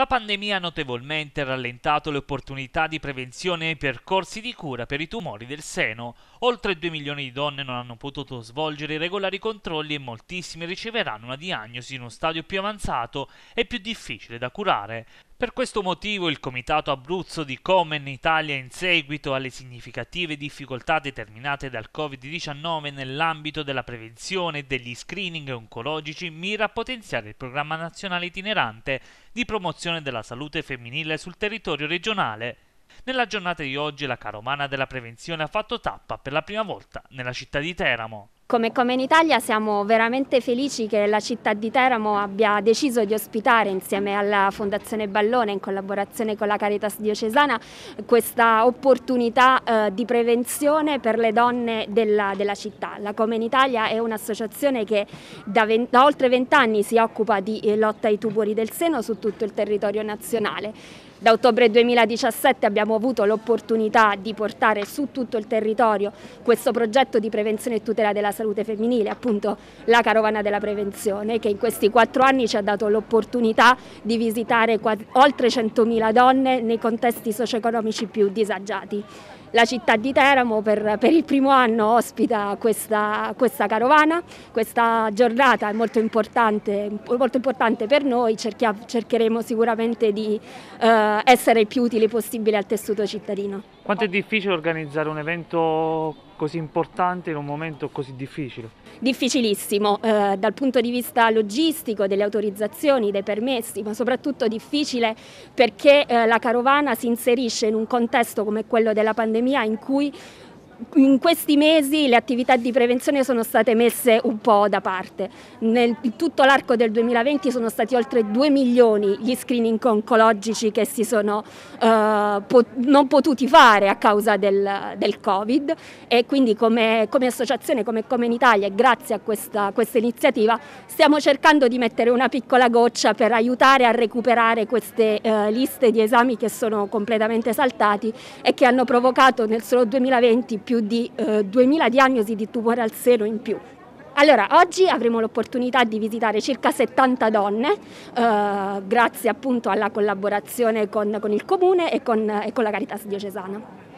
La pandemia ha notevolmente rallentato le opportunità di prevenzione e percorsi di cura per i tumori del seno. Oltre 2 milioni di donne non hanno potuto svolgere i regolari controlli e moltissime riceveranno una diagnosi in uno stadio più avanzato e più difficile da curare. Per questo motivo il Comitato Abruzzo di Komen Italia in seguito alle significative difficoltà determinate dal Covid-19 nell'ambito della prevenzione degli screening oncologici mira a potenziare il programma nazionale itinerante di promozione della salute femminile sul territorio regionale. Nella giornata di oggi la Caromana della Prevenzione ha fatto tappa per la prima volta nella città di Teramo. Come Come in Italia siamo veramente felici che la città di Teramo abbia deciso di ospitare insieme alla Fondazione Ballone in collaborazione con la Caritas Diocesana questa opportunità eh, di prevenzione per le donne della, della, città. La Come in Italia è un'associazione che da, da oltre vent'anni si occupa di eh, lotta ai tumori del seno su tutto il territorio nazionale. Da ottobre 2017 abbiamo avuto l'opportunità di portare su tutto il territorio questo progetto di prevenzione e tutela della salute femminile, appunto la Carovana della Prevenzione, che in questi quattro anni ci ha dato l'opportunità di visitare oltre 100.000 donne nei contesti socio-economici più disagiati. La città di Teramo per, per il primo anno ospita questa, questa, carovana, questa giornata è molto importante, molto importante per noi, Cerchia, cercheremo sicuramente di eh, essere il più utili possibile al tessuto cittadino. Quanto è difficile organizzare un evento così importante in un momento così difficile? Difficilissimo eh, dal punto di vista logistico, delle autorizzazioni, dei permessi, ma soprattutto difficile perché eh, la carovana si inserisce in un contesto come quello della pandemia in cui in questi mesi le attività di prevenzione sono state messe un po' da parte. Nel tutto l'arco del 2020 sono stati oltre 2 milioni gli screening oncologici che si sono eh, pot non potuti fare a causa del, del Covid e quindi come, come, associazione, come, in Italia e grazie a questa, questa iniziativa stiamo cercando di mettere una piccola goccia per aiutare a recuperare queste eh, liste di esami che sono completamente saltati e che hanno provocato nel solo 2020 più di eh, 2000 diagnosi di tumore al seno in più. Allora, oggi avremo l'opportunità di visitare circa 70 donne, eh, grazie appunto alla collaborazione con, con il Comune e con, e con la Caritas Diocesana.